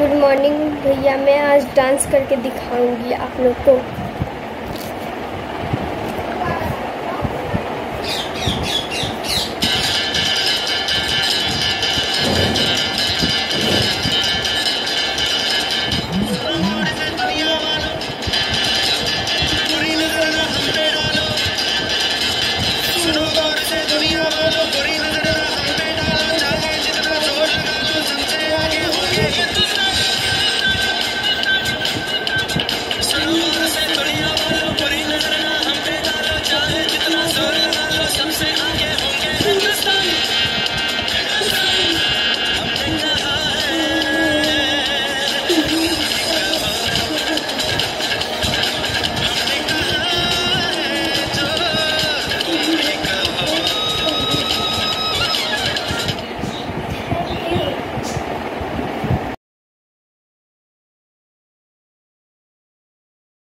Good morning भैया मैं आज डांस करके दिखाऊँगी आप लोग को Yeah. sing.